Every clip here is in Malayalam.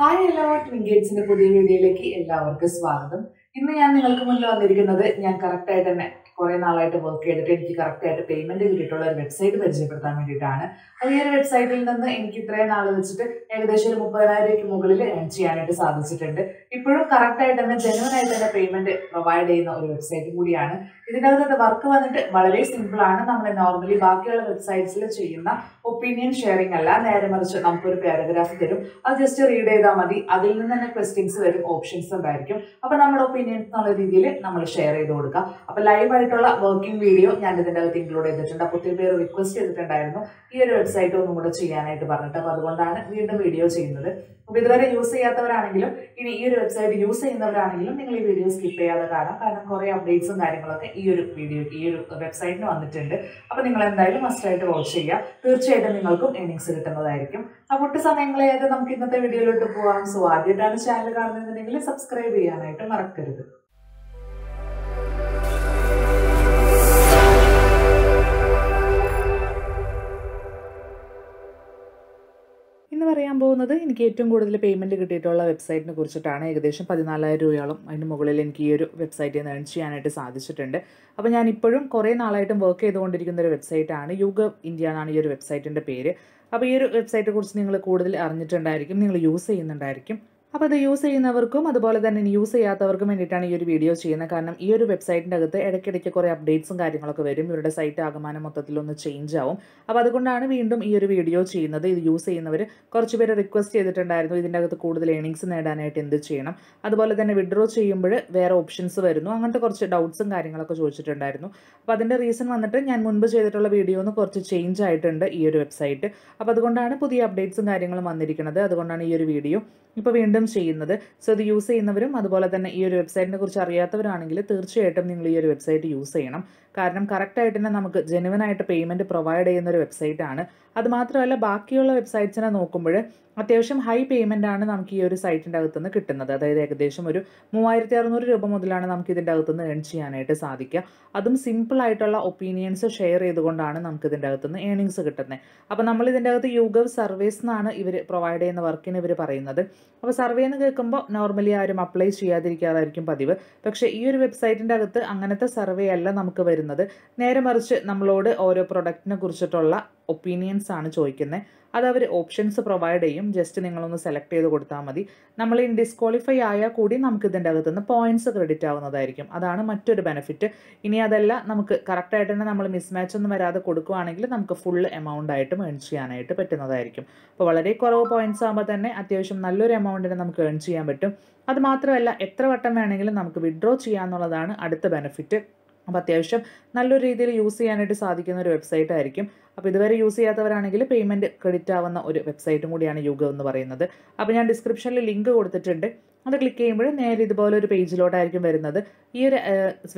ഹായ് ഹലോ ട്വിങ്കേറ്റ്സിന്റെ പുതിയ വീഡിയോയിലേക്ക് എല്ലാവർക്കും സ്വാഗതം. ഇന്ന് ഞാൻ നിങ്ങൾക്ക് മുന്നിൽ വന്നിരിക്കുന്നത് ഞാൻ കറക്റ്റായിട്ട് തന്നെ കുറെ നാളായിട്ട് വർക്ക് ചെയ്തിട്ട് എനിക്ക് കറക്റ്റ് ആയിട്ട് പേയ്മെന്റ് കിട്ടിയിട്ടുള്ള ഒരു വെബ്സൈറ്റ് പരിചയപ്പെടുത്താൻ വേണ്ടിയിട്ടാണ്. അത് ഈ ഒരു വെബ്സൈറ്റിൽ നിന്ന് എനിക്ക് ഇത്രയും നാൾ വെച്ചിട്ട് ഏകദേശം ഒരു മുപ്പതിനായിരം രൂപയ്ക്ക് മുകളിൽ earn ചെയ്യാനായിട്ട് സാധിച്ചിട്ടുണ്ട്. ഇപ്പോഴും കറക്റ്റ് ആയിട്ട് തന്നെ ജനുവൻ ആയിട്ട് തന്നെ പേയ്മെന്റ് പ്രൊവൈഡ് ചെയ്യുന്ന ഒരു വെബ്സൈറ്റ് കൂടിയാണ്. ഇതിനകത്ത് വർക്ക് വന്നിട്ട് വളരെ സിമ്പിൾ ആണ്. നമ്മൾ നോർമലി ബാക്കിയുള്ള വെബ്സൈറ്റ്സിൽ ചെയ്യുന്ന ഒപ്പീനിയൻ ഷെയറിംഗ് അല്ല. നേരെ മറിച്ച് നമുക്കൊരു പാരഗ്രാഫ് തരും. അത് ജസ്റ്റ് റീഡ് ചെയ്താൽ മതി. അതിൽ നിന്ന് തന്നെ ക്വസ്റ്റ്യൻസ് വരും ഓപ്ഷൻസ് ഉണ്ടായിരിക്കും. അപ്പൊ നമ്മുടെ ഒപ്പീനിയൻസ് എന്നുള്ള രീതിയിൽ നമ്മൾ ഷെയർ ചെയ്ത് കൊടുക്കാം. അപ്പൊ ലൈവ് ആയിട്ടുള്ള വർക്കിംഗ് വീഡിയോ ഞാൻ ഇതിന്റെ അകത്ത് ഇൻക്ലൂഡ് ചെയ്തിട്ടുണ്ട്. അപ്പോൾ ഒത്തിരി പേര് റിക്വസ്റ്റ് ചെയ്തിട്ടുണ്ടായിരുന്നു. ഈ ഒരു വെബ്സൈറ്റ് ഒന്നും കൂടെ ചെയ്യാനായിട്ട് പറഞ്ഞിട്ട് അപ്പോൾ അതുകൊണ്ടാണ് വീണ്ടും വീഡിയോ ചെയ്യുന്നത്. അപ്പോൾ ഇതുവരെ യൂസ് ചെയ്യാത്തവരാണെങ്കിലും ഇനി ഈ ഒരു വെബ്സൈറ്റ് യൂസ് ചെയ്യുന്നവരാണെങ്കിലും നിങ്ങൾ ഈ വീഡിയോ സ്കിപ്പ് ചെയ്യാതെ കാണാം. കാരണം കുറേ അപ്ഡേറ്റ്സും കാര്യങ്ങളൊക്കെ ഈ ഒരു വീഡിയോ ഈ ഒരു വെബ്സൈറ്റിന് വന്നിട്ടുണ്ട്. അപ്പോൾ നിങ്ങൾ എന്തായാലും മസ്റ്റായിട്ട് വാച്ച് ചെയ്യുക. തീർച്ചയായിട്ടും നിങ്ങൾക്കും ഏണിങ്സ് കിട്ടുന്നതായിരിക്കും. അപ്പോൾ ഒട്ട് സമയങ്ങളായത് നമുക്ക് ഇന്നത്തെ വീഡിയോയിലോട്ട് പോകാം സോ ആദ്യമായിട്ടാണ് ചാനൽ കാണുന്നതെന്നുണ്ടെങ്കിൽ സബ്സ്ക്രൈബ് ചെയ്യാനായിട്ട് മറക്കരുത്. പറയാൻ പോകുന്നത് എനിക്ക് ഏറ്റവും കൂടുതൽ പേയ്മെന്റ് കിട്ടിയിട്ടുള്ള വെബ്സൈറ്റിനെ കുറിച്ചിട്ടാണ്. ഏകദേശം പതിനാലായിരം രൂപയോളം അതിന് മുകളിൽ എനിക്ക് ഈ ഒരു വെബ്സൈറ്റിൽ നിന്ന് ഏൺ ചെയ്യാനായിട്ട് സാധിച്ചിട്ടുണ്ട്. അപ്പോൾ ഞാൻ ഇപ്പോഴും കുറേ നാളായിട്ടും വർക്ക് ചെയ്തുകൊണ്ടിരിക്കുന്ന ഒരു വെബ്സൈറ്റാണ് യുഗ ഇന്ത്യ എന്നാണ് ഈ ഒരു വെബ്സൈറ്റിന്റെ പേര്. അപ്പോൾ ഈ ഒരു വെബ്സൈറ്റിനെ കുറിച്ച് നിങ്ങൾ കൂടുതൽ അറിഞ്ഞിട്ടുണ്ടായിരിക്കും നിങ്ങൾ യൂസ് ചെയ്യുന്നുണ്ടായിരിക്കും. അപ്പോൾ അത് യൂസ് ചെയ്യുന്നവർക്കും അതുപോലെ തന്നെ യൂസ് ചെയ്യാത്തവർക്കും വേണ്ടിയിട്ടാണ് ഈ ഒരു വീഡിയോ ചെയ്യുന്നത്. കാരണം ഈ ഒരു വെബ്സൈറ്റിന്റെ അകത്ത് ഇടയ്ക്കിടയ്ക്ക് കുറേ അപ്ഡേറ്റ്സും കാര്യങ്ങളൊക്കെ വരും. ഇവരുടെ സൈറ്റ് ആകമാനം മൊത്തത്തിലൊന്ന് ചേഞ്ച് ആവും. അപ്പോൾ അതുകൊണ്ടാണ് വീണ്ടും ഈ ഒരു വീഡിയോ ചെയ്യുന്നത്. ഇത് യൂസ് ചെയ്യുന്നവർ കുറച്ച് പേര് റിക്വസ്റ്റ് ചെയ്തിട്ടുണ്ടായിരുന്നു. ഇതിന്റെ അകത്ത് കൂടുതൽ ഏണിങ്സ് നേടാനായിട്ട് എന്ത് ചെയ്യണം? അതുപോലെ തന്നെ വിഡ്രോ ചെയ്യുമ്പോൾ വേറെ ഓപ്ഷൻസ് വരുന്നു. അങ്ങനത്തെ കുറച്ച് ഡൗട്ട്സും കാര്യങ്ങളൊക്കെ ചോദിച്ചിട്ടുണ്ടായിരുന്നു. അപ്പോൾ അതിന്റെ റീസൺ വന്നിട്ട് ഞാൻ മുൻപ് ചെയ്തിട്ടുള്ള വീഡിയോ ഒന്ന് കുറച്ച് ചേഞ്ച് ആയിട്ടുണ്ട് ഈ ഒരു വെബ്സൈറ്റ് അപ്പോൾ അതുകൊണ്ടാണ് പുതിയ അപ്ഡേറ്റ്സും കാര്യങ്ങളും വന്നിരിക്കുന്നത്. അതുകൊണ്ടാണ് ഈ ഒരു വീഡിയോ ഇപ്പോൾ വീണ്ടും ചെയ്യുന്നത്. സോ ഇത് യൂസ് ചെയ്യുന്നവരും അതുപോലെ തന്നെ ഈ ഒരു വെബ്സൈറ്റിനെ കുറിച്ച് അറിയാത്തവരാണെങ്കിൽ തീർച്ചയായിട്ടും നിങ്ങൾ ഈ ഒരു വെബ്സൈറ്റ് യൂസ് ചെയ്യണം. കാരണം കറക്റ്റായിട്ട് തന്നെ നമുക്ക് ജെനുവനായിട്ട് പേയ്മെന്റ് പ്രൊവൈഡ് ചെയ്യുന്ന ഒരു വെബ്സൈറ്റ് ആണ്. അത് മാത്രമല്ല ബാക്കിയുള്ള വെബ്സൈറ്റ്സിനെ നോക്കുമ്പോൾ അത്യാവശ്യം ഹൈ പേയ്മെന്റ് ആണ് നമുക്ക് ഈ ഒരു സൈറ്റിന്റെ അകത്തുനിന്ന് കിട്ടുന്നത്. അതായത് ഏകദേശം ഒരു മൂവായിരത്തി അറുന്നൂറ് രൂപ മുതലാണ് നമുക്ക് ഇതിന്റെ അകത്തുനിന്ന് ഏൺ ചെയ്യാനായിട്ട് സാധിക്കുക. അതും സിമ്പിൾ ആയിട്ടുള്ള ഒപ്പീനിയൻസ് ഷെയർ ചെയ്തുകൊണ്ടാണ് നമുക്ക് ഇതിന്റെ അകത്തുനിന്ന് ഏണിങ്സ് കിട്ടുന്നത്. അപ്പോൾ നമ്മൾ ഇതിന്റെ അകത്ത് യുഗവ് സർവീസ് എന്നാണ് ഇവർ പ്രൊവൈഡ് ചെയ്യുന്ന വർക്കിന് ഇവർ പറയുന്നത്. അപ്പോൾ സർവേ എന്ന് കേൾക്കുമ്പോൾ നോർമലി ആരും അപ്ലൈ ചെയ്യാതിരിക്കാറായിരിക്കും പതിവ്. പക്ഷേ ഈ ഒരു വെബ്സൈറ്റിന്റെ അകത്ത് അങ്ങനത്തെ സർവേ അല്ല നമുക്ക് വരുന്നത്. നേരെ മറിച്ച് നമ്മളോട് ഓരോ പ്രൊഡക്റ്റിനെ കുറിച്ചിട്ടുള്ള ഒപ്പീനിയൻസ് ആണ് ചോദിക്കുന്നത്. അത് അവർ ഓപ്ഷൻസ് പ്രൊവൈഡ് ചെയ്യും. ജസ്റ്റ് നിങ്ങളൊന്ന് സെലക്ട് ചെയ്ത് കൊടുത്താൽ മതി. നമ്മൾ ഇൻ ഡിസ്ക്വാളിഫൈ ആയാൽ കൂടി നമുക്ക് ഇതിന്റെ അകത്തുനിന്ന് പോയിന്റ്സ് ക്രെഡിറ്റ് ആവുന്നതായിരിക്കും. അതാണ് മറ്റൊരു ബെനിഫിറ്റ് ഇനി അതല്ല നമുക്ക് കറക്റ്റായിട്ട് തന്നെ നമ്മൾ മിസ്മാച്ച് ഒന്നും വരാതെ കൊടുക്കുകയാണെങ്കിൽ നമുക്ക് ഫുൾ എമൗണ്ട് ആയിട്ടും ഏൺ ചെയ്യാനായിട്ട് പറ്റുന്നതായിരിക്കും. അപ്പോൾ വളരെ കുറവ് പോയിന്റ്സ് ആകുമ്പോൾ തന്നെ അത്യാവശ്യം നല്ലൊരു എമൗണ്ടിന് നമുക്ക് ഏൺ ചെയ്യാൻ പറ്റും. അതുമാത്രമല്ല എത്ര വട്ടം വേണമെങ്കിലും നമുക്ക് വിഡ്രോ ചെയ്യാമെന്നുള്ളതാണ് അടുത്ത ബെനിഫിറ്റ് അപ്പോൾ അത്യാവശ്യം നല്ലൊരു രീതിയിൽ യൂസ് ചെയ്യാനായിട്ട് സാധിക്കുന്ന ഒരു വെബ്സൈറ്റ് ആയിരിക്കും. അപ്പോൾ ഇതുവരെ യൂസ് ചെയ്യാത്തവരാണെങ്കിൽ പേയ്മെന്റ് ക്രെഡിറ്റ് ആവുന്ന ഒരു വെബ്സൈറ്റും കൂടിയാണ് യുഗം എന്ന് പറയുന്നത്. അപ്പോൾ ഞാൻ ഡിസ്ക്രിപ്ഷനിൽ ലിങ്ക് കൊടുത്തിട്ടുണ്ട്. അത് ക്ലിക്ക് ചെയ്യുമ്പോൾ നേരെ ഇതുപോലെ ഒരു പേജിലോട്ടായിരിക്കും വരുന്നത്. ഈ ഒരു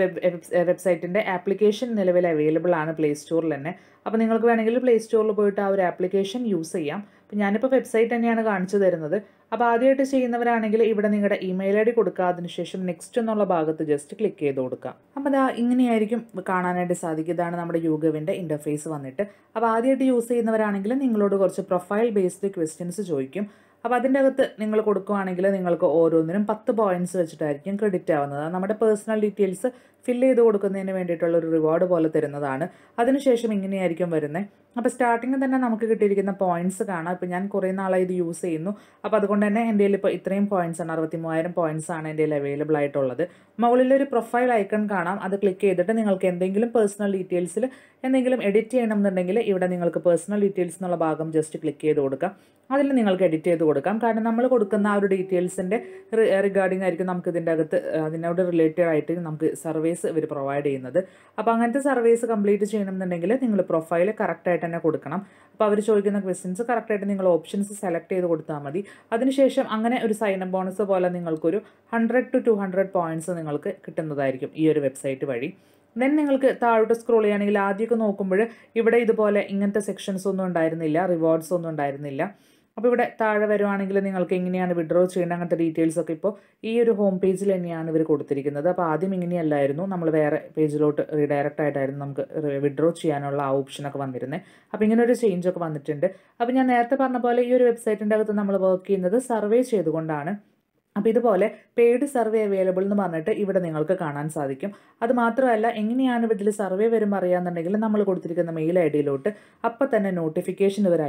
വെബ് വെബ്സൈറ്റിന്റെ ആപ്ലിക്കേഷൻ നിലവിൽ അവൈലബിൾ ആണ് പ്ലേ സ്റ്റോറിൽ തന്നെ. അപ്പോൾ നിങ്ങൾക്ക് വേണമെങ്കിൽ പ്ലേ സ്റ്റോറിൽ പോയിട്ട് ആ ഒരു ആപ്ലിക്കേഷൻ യൂസ് ചെയ്യാം. അപ്പോൾ ഞാനിപ്പോൾ വെബ്സൈറ്റ് തന്നെയാണ് കാണിച്ചു തരുന്നത്. അപ്പോൾ ആദ്യമായിട്ട് ചെയ്യുന്നവരാണെങ്കിൽ ഇവിടെ നിങ്ങളുടെ ഇമെയിൽ ഐ ഡി കൊടുക്കുക. അതിനുശേഷം നെക്സ്റ്റ് എന്നുള്ള ഭാഗത്ത് ജസ്റ്റ് ക്ലിക്ക് ചെയ്ത് കൊടുക്കുക. അപ്പോൾ അതാ ഇങ്ങനെയായിരിക്കും കാണാനായിട്ട് സാധിക്കും ഇതാണ് നമ്മുടെ യുഗവിന്റെ ഇന്റർഫേസ് വന്നിട്ട്. അപ്പോൾ ആദ്യമായിട്ട് യൂസ് ചെയ്യുന്നവരാണെങ്കിൽ നിങ്ങളോട് കുറച്ച് പ്രൊഫൈൽ ബേസ്ഡ് ക്വസ്റ്റ്യൻസ് ചോദിക്കും. അപ്പോൾ അതിന്റെ അകത്ത് നിങ്ങൾ കൊടുക്കുകയാണെങ്കിൽ നിങ്ങൾക്ക് ഓരോന്നിനും പത്ത് പോയിന്റ്സ് വെച്ചിട്ടായിരിക്കും ക്രെഡിറ്റ് ആവുന്നത്. നമ്മുടെ പേഴ്സണൽ ഡീറ്റെയിൽസ് ഫില്ല് ചെയ്ത് കൊടുക്കുന്നതിന് വേണ്ടിയിട്ടുള്ള ഒരു റിവാർഡ് പോലെ തരുന്നതാണ്. അതിനുശേഷം ഇങ്ങനെയായിരിക്കും വരുന്നത് അപ്പോൾ സ്റ്റാർട്ടിങ്ങിൽ തന്നെ നമുക്ക് കിട്ടിയിരിക്കുന്ന പോയിന്റ്സ് കാണാം. ഇപ്പോൾ ഞാൻ കുറേ നാളായി ഇത് യൂസ് ചെയ്യുന്നു. അപ്പോൾ അതുകൊണ്ട് തന്നെ എന്റെ കയ്യിൽ ഇപ്പോൾ ഇത്രയും പോയിന്റ്സ് ആണ്. അറുപത്തി മൂവായിരം പോയിന്റ്സ് ആണ് എന്റെ കയ്യിൽ അവൈലബിൾ ആയിട്ടുള്ളത്. മുകളിലൊരു പ്രൊഫൈൽ ഐക്കൺ കാണാം. അത് ക്ലിക്ക് ചെയ്തിട്ട് നിങ്ങൾക്ക് എന്തെങ്കിലും പേഴ്സണൽ ഡീറ്റെയിൽസിൽ എന്തെങ്കിലും എഡിറ്റ് ചെയ്യണമെന്നുണ്ടെങ്കിൽ ഇവിടെ നിങ്ങൾക്ക് പേഴ്സണൽ ഡീറ്റെയിൽസ് എന്നുള്ള ഭാഗം ജസ്റ്റ് ക്ലിക്ക് ചെയ്ത് കൊടുക്കാം. അതിൽ നിങ്ങൾക്ക് എഡിറ്റ് ചെയ്ത് കൊടുക്കാം. കാരണം നമ്മൾ കൊടുക്കുന്ന ആ ഒരു ഡീറ്റെയിൽസിന്റെ റിഗാർഡിംഗ് ആയിരിക്കും നമുക്ക് ഇതിന്റെ അകത്ത് അതിനോട് റിലേറ്റഡ് ആയിട്ട് നമുക്ക് സർവീസ് ഇവർ പ്രൊവൈഡ് ചെയ്യുന്നത്. അപ്പോൾ അങ്ങനത്തെ സർവീസ് കംപ്ലീറ്റ് ചെയ്യണമെന്നുണ്ടെങ്കിൽ നിങ്ങൾ പ്രൊഫൈൽ കറക്റ്റായിട്ട് തന്നെ കൊടുക്കണം. അപ്പോൾ അവർ ചോദിക്കുന്ന ക്വസ്റ്റ്യൻസ് കറക്റ്റായിട്ട് നിങ്ങൾ ഓപ്ഷൻസ് സെലക്ട് ചെയ്ത് കൊടുത്താൽ മതി. അതിനുശേഷം അങ്ങനെ ഒരു സൈൻ അപ്പ് ബോണസ് പോലെ നിങ്ങൾക്കൊരു hundred to two hundred points നിങ്ങൾക്ക് കിട്ടുന്നതായിരിക്കും ഈ ഒരു വെബ്സൈറ്റ് വഴി. ദെൻ നിങ്ങൾക്ക് താഴോട്ട് സ്ക്രോൾ ചെയ്യുകയാണെങ്കിൽ ആദ്യമൊക്കെ നോക്കുമ്പോൾ ഇവിടെ ഇതുപോലെ ഇങ്ങനത്തെ സെക്ഷൻസ് ഒന്നും ഉണ്ടായിരുന്നില്ല റിവാർഡ്സ് ഒന്നും ഉണ്ടായിരുന്നില്ല. അപ്പോൾ ഇവിടെ താഴെ വരുവാണെങ്കിൽ നിങ്ങൾക്ക് എങ്ങനെയാണ് വിഡ്രോ ചെയ്യേണ്ട അങ്ങനത്തെ ഡീറ്റെയിൽസ് ഒക്കെ ഇപ്പോൾ ഈ ഒരു ഹോം പേജിൽ തന്നെയാണ് ഇവർ കൊടുത്തിരിക്കുന്നത്. അപ്പോൾ ആദ്യം ഇങ്ങനെയല്ലായിരുന്നു. നമ്മൾ വേറെ പേജിലോട്ട് റീഡയറക്റ്റ് ആയിട്ടായിരുന്നു നമുക്ക് വിഡ്രോ ചെയ്യാനുള്ള ആ ഓപ്ഷനൊക്കെ വന്നിരുന്നത് അപ്പോൾ ഇങ്ങനെ ഒരു ചേഞ്ച് ഒക്കെ വന്നിട്ടുണ്ട്. അപ്പോൾ ഞാൻ നേരത്തെ പറഞ്ഞ പോലെ ഈ ഒരു വെബ്സൈറ്റിന്റെ അകത്ത് നമ്മൾ വർക്ക് ചെയ്യുന്നത് സർവേ ചെയ്തുകൊണ്ടാണ്. അപ്പോൾ ഇതുപോലെ പെയ്ഡ് സർവേ അവൈലബിൾ എന്ന് പറഞ്ഞിട്ട് ഇവിടെ നിങ്ങൾക്ക് കാണാൻ സാധിക്കും. അത് മാത്രമല്ല എങ്ങനെയാണ് ഇതിൽ സർവേ വരുമ്പോൾ അറിയാമെന്നുണ്ടെങ്കിൽ നമ്മൾ കൊടുത്തിരിക്കുന്ന മെയിൽ ഐ ഡിയിലോട്ട് അപ്പം തന്നെ നോട്ടിഫിക്കേഷൻ ഇവർ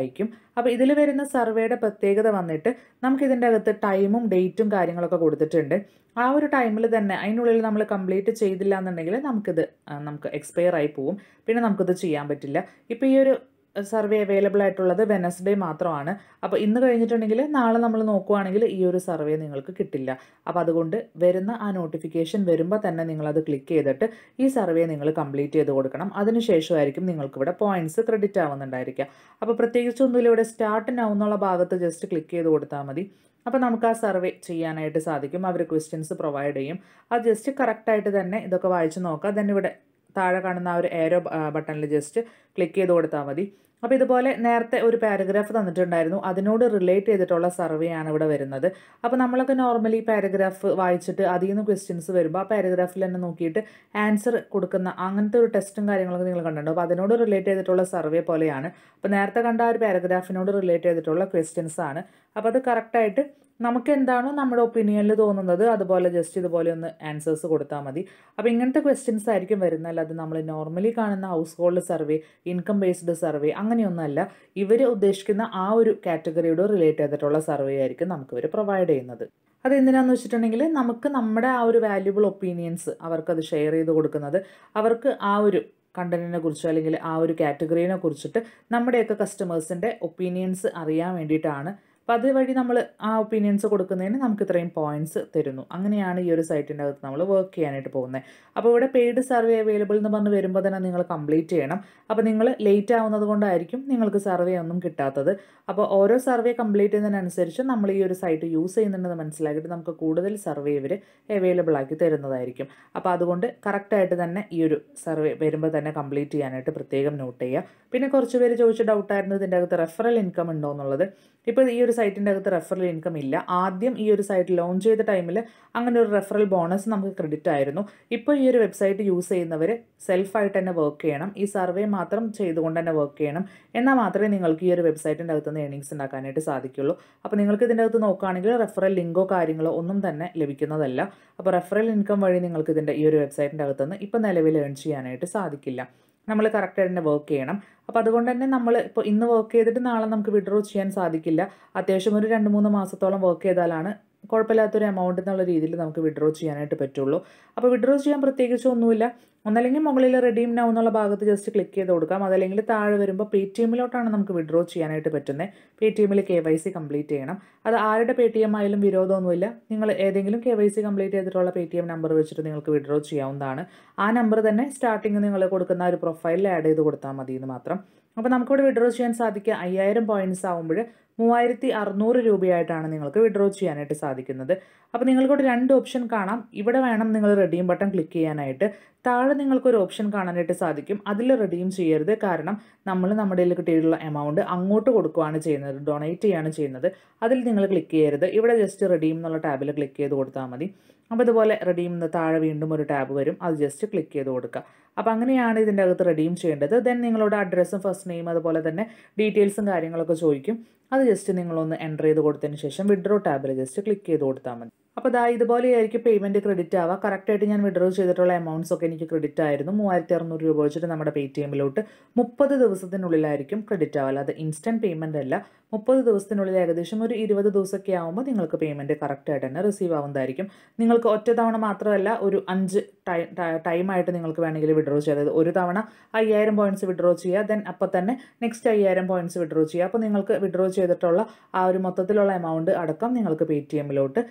അപ്പോൾ ഇതിൽ വരുന്ന സർവേയുടെ പ്രത്യേകത വന്നിട്ട് നമുക്കിതിന്റെ അകത്ത് ടൈമും ഡേറ്റും കാര്യങ്ങളൊക്കെ കൊടുത്തിട്ടുണ്ട്. ആ ഒരു ടൈമിൽ തന്നെ അതിനുള്ളിൽ നമ്മൾ കംപ്ലീറ്റ് ചെയ്തില്ല എന്നുണ്ടെങ്കിൽ നമുക്കിത് നമുക്ക് എക്സ്പയർ ആയി പോവും. പിന്നെ നമുക്കിത് ചെയ്യാൻ പറ്റില്ല. ഇപ്പോൾ ഈ ഒരു സർവേ അവൈലബിൾ ആയിട്ടുള്ളത് വെനസ്ഡേ മാത്രമാണ്. അപ്പോൾ ഇന്ന് കഴിഞ്ഞിട്ടുണ്ടെങ്കിൽ നാളെ നമ്മൾ നോക്കുവാണെങ്കിൽ ഈ ഒരു സർവേ നിങ്ങൾക്ക് കിട്ടില്ല. അപ്പോൾ അതുകൊണ്ട് വരുന്ന ആ നോട്ടിഫിക്കേഷൻ വരുമ്പോൾ തന്നെ നിങ്ങളത് ക്ലിക്ക് ചെയ്തിട്ട് ഈ സർവേ നിങ്ങൾ കംപ്ലീറ്റ് ചെയ്ത് കൊടുക്കണം. അതിനുശേഷമായിരിക്കും നിങ്ങൾക്ക് ഇവിടെ പോയിന്റ്സ് ക്രെഡിറ്റ് ആവുന്നുണ്ടായിരിക്കുക. അപ്പോൾ പ്രത്യേകിച്ചൊന്നുമില്ല ഇവിടെ സ്റ്റാർട്ട് നൗ എന്നുള്ള ഭാഗത്ത് ജസ്റ്റ് ക്ലിക്ക് ചെയ്ത് കൊടുത്താൽ മതി. അപ്പോൾ നമുക്ക് ആ സർവേ ചെയ്യാനായിട്ട് സാധിക്കും. അവർ ക്വസ്റ്റ്യൻസ് പ്രൊവൈഡ് ചെയ്യും. അത് ജസ്റ്റ് കറക്റ്റായിട്ട് തന്നെ ഇതൊക്കെ വായിച്ച് നോക്കുക. തന്നെ ഇവിടെ താഴെ കാണുന്ന ആ ഒരു ഏരോ ബട്ടണിൽ ജസ്റ്റ് ക്ലിക്ക് ചെയ്ത് കൊടുത്താൽ മതി. അപ്പോൾ ഇതുപോലെ നേരത്തെ ഒരു പാരഗ്രാഫ് തന്നിട്ടുണ്ടായിരുന്നു. അതിനോട് റിലേറ്റ് ചെയ്തിട്ടുള്ള സർവേ ആണ് ഇവിടെ വരുന്നത്. അപ്പോൾ നമ്മളൊക്കെ നോർമലി പാരഗ്രാഫ് വായിച്ചിട്ട് അതിൽ നിന്ന് ക്വസ്റ്റ്യൻസ് വരുമ്പോൾ ആ പാരഗ്രാഫിൽ തന്നെ നോക്കിയിട്ട് ആൻസർ കൊടുക്കുന്ന അങ്ങനത്തെ ഒരു ടെസ്റ്റും കാര്യങ്ങളൊക്കെ നിങ്ങൾ കണ്ടിട്ടുണ്ടോ. അപ്പോൾ അതിനോട് റിലേറ്റ് ചെയ്തിട്ടുള്ള സർവേ പോലെയാണ്. അപ്പോൾ നേരത്തെ കണ്ട ആ ഒരു പാരഗ്രാഫിനോട് റിലേറ്റ് ചെയ്തിട്ടുള്ള ക്വസ്റ്റ്യൻസ് ആണ്. അപ്പോൾ അത് കറക്റ്റായിട്ട് നമുക്ക് എന്താണോ നമ്മുടെ ഒപ്പീനിയനിൽ തോന്നുന്നത് അതുപോലെ ജസ്റ്റ് ഇതുപോലെ ഒന്ന് ആൻസേഴ്സ് കൊടുത്താൽ മതി. അപ്പോൾ ഇങ്ങനത്തെ ക്വസ്റ്റ്യൻസ് ആയിരിക്കും വരുന്നത്. അല്ലാതെ നമ്മൾ നോർമലി കാണുന്ന household survey income based survey അങ്ങനെയൊന്നുമല്ല. ഇവർ ഉദ്ദേശിക്കുന്ന ആ ഒരു കാറ്റഗറിയോട് റിലേറ്റ് ചെയ്തിട്ടുള്ള സർവേ ആയിരിക്കും നമുക്ക് ഇവർ പ്രൊവൈഡ് ചെയ്യുന്നത്. അത് എന്തിനാന്ന് വെച്ചിട്ടുണ്ടെങ്കിൽ നമുക്ക് നമ്മുടെ ആ ഒരു വാല്യുബിൾ ഒപ്പീനിയൻസ് അവർക്കത് ഷെയർ ചെയ്ത് കൊടുക്കുന്നത്. അവർക്ക് ആ ഒരു കണ്ടന്റിനെ കുറിച്ചോ അല്ലെങ്കിൽ ആ ഒരു കാറ്റഗറീനെ കുറിച്ചിട്ട് നമ്മുടെയൊക്കെ കസ്റ്റമേഴ്സിന്റെ ഒപ്പീനിയൻസ് അറിയാൻ വേണ്ടിയിട്ടാണ് അപ്പോൾ അതുവഴി നമ്മൾ ആ ഒപ്പീനിയൻസ് കൊടുക്കുന്നതിന് നമുക്ക് ഇത്രയും പോയിന്റ്സ് തരുന്നു. അങ്ങനെയാണ് ഈ ഒരു സൈറ്റിന്റെ അകത്ത് നമ്മൾ വർക്ക് ചെയ്യാനായിട്ട് പോകുന്നത് അപ്പോൾ ഇവിടെ പെയ്ഡ് സർവേ അവൈലബിൾ എന്ന് പറഞ്ഞ് വരുമ്പോൾ തന്നെ നിങ്ങൾ കംപ്ലീറ്റ് ചെയ്യണം. അപ്പോൾ നിങ്ങൾ ലേറ്റ് ആവുന്നത് കൊണ്ടായിരിക്കും നിങ്ങൾക്ക് സർവേ ഒന്നും കിട്ടാത്തത്. അപ്പോൾ ഓരോ സർവേ കംപ്ലീറ്റ് ചെയ്യുന്നതിനനുസരിച്ച് നമ്മൾ ഈ ഒരു സൈറ്റ് യൂസ് ചെയ്യുന്നുണ്ടെന്ന് മനസ്സിലാക്കിയിട്ട് നമുക്ക് കൂടുതൽ സർവേ ഇവർ അവൈലബിൾ ആക്കി തരുന്നതായിരിക്കും. അപ്പോൾ അതുകൊണ്ട് കറക്റ്റായിട്ട് തന്നെ ഈ ഒരു സർവേ വരുമ്പോൾ തന്നെ കംപ്ലീറ്റ് ചെയ്യാനായിട്ട് പ്രത്യേകം നോട്ട് ചെയ്യുക. പിന്നെ കുറച്ച് പേര് ചോദിച്ച ഡൗട്ടായിരുന്നു ഇതിന്റെ അകത്ത് റെഫറൽ ഇൻകം ഉണ്ടോ എന്നുള്ളത്. ഇപ്പോൾ ഈ ഒരു സൈറ്റിന്റെ അകത്ത് റെഫറൽ ഇൻകം ഇല്ല. ആദ്യം ഈ ഒരു സൈറ്റ് ലോഞ്ച് ചെയ്ത ടൈമിൽ അങ്ങനെ ഒരു റെഫറൽ ബോണസ് നമുക്ക് ക്രെഡിറ്റ് ആയിരുന്നു. ഇപ്പോൾ ഈ ഒരു വെബ്സൈറ്റ് യൂസ് ചെയ്യുന്നവർ സെൽഫായിട്ട് തന്നെ വർക്ക് ചെയ്യണം. ഈ സർവേ മാത്രം ചെയ്തുകൊണ്ട് തന്നെ വർക്ക് ചെയ്യണം. എന്നാൽ മാത്രമേ നിങ്ങൾക്ക് ഈ ഒരു വെബ്സൈറ്റിന്റെ അകത്ത് നിന്ന് ഏണിങ്സ് ഉണ്ടാക്കാനായിട്ട് സാധിക്കുള്ളൂ. അപ്പോൾ നിങ്ങൾക്ക് ഇതിന്റെ അകത്ത് നോക്കുകയാണെങ്കിൽ റെഫറൽ ലിങ്കോ കാര്യങ്ങളോ ഒന്നും തന്നെ ലഭിക്കുന്നതല്ല. അപ്പോൾ റെഫറൽ ഇൻകം വഴി നിങ്ങൾക്ക് ഇതിന്റെ ഈ ഒരു വെബ്സൈറ്റിന്റെ അകത്തുനിന്ന് ഇപ്പോൾ നിലവിൽ ഏൺ ചെയ്യാനായിട്ട് സാധിക്കില്ല. നമ്മൾ കറക്റ്റായിട്ട് തന്നെ വർക്ക് ചെയ്യണം. അപ്പോൾ അതുകൊണ്ട് തന്നെ നമ്മൾ ഇപ്പോൾ ഇന്ന് വർക്ക് ചെയ്തിട്ട് നാളെ നമുക്ക് വിഡ്രോ ചെയ്യാൻ സാധിക്കില്ല. അത്യാവശ്യം ഒരു രണ്ട് മൂന്ന് മാസത്തോളം വർക്ക് ചെയ്താലാണ് കുഴപ്പമില്ലാത്തൊരു എമൗണ്ട് എന്നുള്ള രീതിയിൽ നമുക്ക് വിഡ്രോ ചെയ്യാനായിട്ട് പറ്റുള്ളൂ. അപ്പോൾ വിഡ്രോ ചെയ്യാൻ പ്രത്യേകിച്ച് ഒന്നുമില്ല. ഒന്നല്ലെങ്കിൽ മുകളിൽ റെഡീം നൗ എന്നുള്ള ഭാഗത്ത് ജസ്റ്റ് ക്ലിക്ക് ചെയ്ത് കൊടുക്കാം. അതല്ലെങ്കിൽ താഴെ വരുമ്പോൾ പേ ടി എമ്മിലോട്ടാണ് നമുക്ക് വിഡ്രോ ചെയ്യാനായിട്ട് പറ്റുന്നത് പേ ടി എമ്മിൽ കെ വൈ സി കംപ്ലീറ്റ് ചെയ്യണം. അത് ആരുടെ പേ ടി എം ആയാലും വിരോധമൊന്നുമില്ല. നിങ്ങൾ ഏതെങ്കിലും കെ വൈ സി കംപ്ലീറ്റ് ചെയ്തിട്ടുള്ള പേ ടി എം നമ്പർ വെച്ചിട്ട് നിങ്ങൾക്ക് വിഡ്രോ ചെയ്യാവുന്നതാണ്. ആ നമ്പർ തന്നെ സ്റ്റാർട്ടിങ് നിങ്ങൾ കൊടുക്കുന്ന ഒരു പ്രൊഫൈലിൽ ആഡ് ചെയ്ത് കൊടുത്താൽ മതി എന്ന് മാത്രം. അപ്പോൾ നമുക്കിവിടെ വിഡ്രോ ചെയ്യാൻ സാധിക്കുക. അയ്യായിരം പോയിന്റ്സ് ആകുമ്പോൾ മൂവായിരത്തി അറുന്നൂറ് രൂപയായിട്ടാണ് നിങ്ങൾക്ക് വിഡ്രോ ചെയ്യാനായിട്ട് സാധിക്കുന്നത്. അപ്പോൾ നിങ്ങൾക്കിവിടെ രണ്ട് ഓപ്ഷൻ കാണാം. ഇവിടെ വേണം നിങ്ങൾ റെഡീം ബട്ടൺ ക്ലിക്ക് ചെയ്യാനായിട്ട്. താഴെ നിങ്ങൾക്കൊരു ഓപ്ഷൻ കാണാനായിട്ട് സാധിക്കും. അതിൽ റെഡീം ചെയ്യരുത്. കാരണം നമ്മൾ നമ്മുടെ കയ്യിൽ കിട്ടിയിട്ടുള്ള എമൗണ്ട് അങ്ങോട്ട് കൊടുക്കുകയാണ് ചെയ്യുന്നത്. ഡൊണേറ്റ് ചെയ്യുകയാണ് ചെയ്യുന്നത്. അതിൽ നിങ്ങൾ ക്ലിക്ക് ചെയ്യരുത്. ഇവിടെ ജസ്റ്റ് റെഡീം എന്നുള്ള ടാബിൽ ക്ലിക്ക് ചെയ്ത് കൊടുത്താൽ മതി. അപ്പോൾ ഇതുപോലെ റെഡീം എന്ന് താഴെ വീണ്ടും ഒരു ടാബ് വരും. അത് ജസ്റ്റ് ക്ലിക്ക് ചെയ്ത് കൊടുക്കുക അപ്പോൾ അങ്ങനെയാണ് ഇതിന്റെ അകത്ത് റെഡീം ചെയ്യേണ്ടത്. ദെൻ നിങ്ങളുടെ അഡ്രസ്സും ഫസ്റ്റ് നെയിം അതുപോലെ തന്നെ ഡീറ്റെയിൽസും കാര്യങ്ങളൊക്കെ ചോദിക്കും. അത് ജസ്റ്റ് നിങ്ങളൊന്ന് എന്റർ ചെയ്ത് കൊടുത്തതിന് ശേഷം വിഡ്രോ ടാബിൽ ജസ്റ്റ് ക്ലിക്ക് ചെയ്ത് കൊടുത്താൽ മതി. അപ്പോൾ ദാ ഇതുപോലെയായിരിക്കും പേയ്മെന്റ് ക്രെഡിറ്റ് ആവുക. കറക്റ്റായിട്ട് ഞാൻ വിഡ്രോ ചെയ്തിട്ടുള്ള എമൗണ്ട്സ് ഒക്കെ എനിക്ക് ക്രെഡിറ്റ് ആയിരുന്നു. മൂവായിരത്തി അറുന്നൂറ് രൂപ വെച്ചിട്ട് നമ്മുടെ പേ ടി എമ്മിലോട്ട് മുപ്പത് ദിവസത്തിനുള്ളിലായിരിക്കും ക്രെഡിറ്റ് ആവുക അത് ഇൻസ്റ്റന്റ് പേയ്മെന്റ് അല്ല. മുപ്പത് ദിവസത്തിനുള്ളിൽ ഏകദേശം ഒരു ഇരുപത് ദിവസമൊക്കെ ആകുമ്പോൾ നിങ്ങൾക്ക് പേയ്മെന്റ് കറക്റ്റായിട്ട് തന്നെ റിസീവ് ആവുന്നതായിരിക്കും. നിങ്ങൾക്ക് ഒറ്റ തവണ മാത്രമല്ല ഒരു അഞ്ച് ടൈം ടൈമായിട്ട് നിങ്ങൾക്ക് വേണമെങ്കിൽ വിഡ്രോ ചെയ്യാം. അതായത് ഒരു തവണ അയ്യായിരം പോയിന്റ്സ് വിഡ്രോ ചെയ്യുക ദെൻ അപ്പോൾ തന്നെ നെക്സ്റ്റ് അയ്യായിരം പോയിന്റ്സ് വിഡ്രോ ചെയ്യുക. അപ്പോൾ നിങ്ങൾക്ക് വിഡ്രോ ചെയ്തിട്ടുള്ള ആ ഒരു മൊത്തത്തിലുള്ള എമൗണ്ട് അടക്കം നിങ്ങൾക്ക് പേ ടി എമ്മിലോട്ട്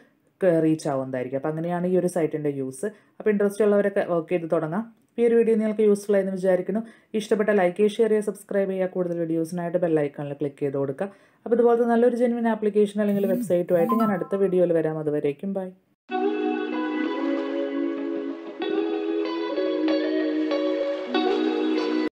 റീച്ച് ആവുന്നതായിരിക്കും. അപ്പോൾ അങ്ങനെയാണ് ഈ ഒരു സൈറ്റിന്റെ യൂസ് അപ്പോൾ ഇൻട്രസ്റ്റ് ഉള്ളവരൊക്കെ വർക്ക് ചെയ്ത് തുടങ്ങാം. ഈ ഒരു വീഡിയോ നിങ്ങൾക്ക് യൂസ്ഫുൾ ആയെന്ന് വിചാരിക്കുന്നു. ഇഷ്ടപ്പെട്ട ലൈക്ക് ഷെയർ ചെയ്യുക സബ്സ്ക്രൈബ് ചെയ്യുക. കൂടുതൽ വീഡിയോസിനായിട്ട് ബെല്ലൈക്കണിൽ ക്ലിക്ക് ചെയ്ത് കൊടുക്കുക. അപ്പോൾ ഇതുപോലത്തെ നല്ലൊരു ജെനുവിൻ ആപ്ലിക്കേഷൻ അല്ലെങ്കിൽ വെബ്സൈറ്റുമായിട്ട് ഞാൻ അടുത്ത വീഡിയോയിൽ വരാം. അതുവരേക്കും ബൈ